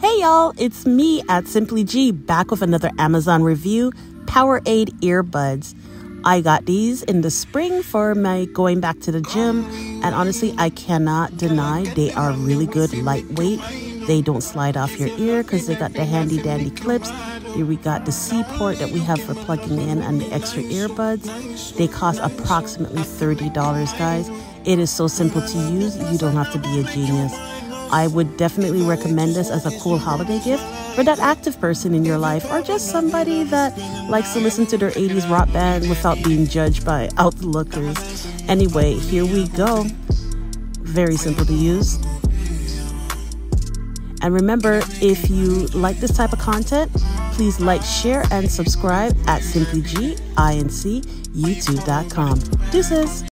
Hey y'all, it's me at Simply G back with another Amazon review Poweradd earbuds. I got these in the spring for my going back to the gym, and honestly, I cannot deny they are really good, lightweight. They don't slide off your ear because they got the handy dandy clips. Here we got the C port that we have for plugging in and the extra earbuds. They cost approximately $30, guys. It is so simple to use, you don't have to be a genius. I would definitely recommend this as a cool holiday gift for that active person in your life or just somebody that likes to listen to their 80s rock band without being judged by outlookers. Anyway, here we go. Very simple to use. And remember, if you like this type of content, please like, share, and subscribe at Simply G, INC, YouTube.com. Deuces!